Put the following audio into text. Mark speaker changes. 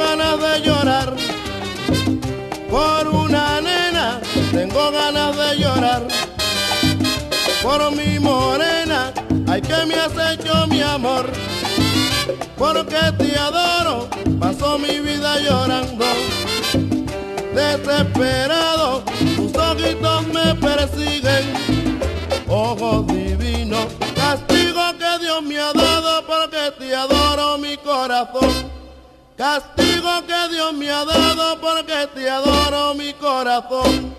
Speaker 1: ganas de llorar. Por una nena, tengo ganas de llorar. Por mi morena, ay que me has hecho mi amor, porque te adoro, paso mi vida llorando, desesperado, tus ojitos me persiguen, ojos divinos, castigo que Dios me ha dado porque te adoro mi corazón. Castigo que Dios me ha dado porque te adoro mi corazón.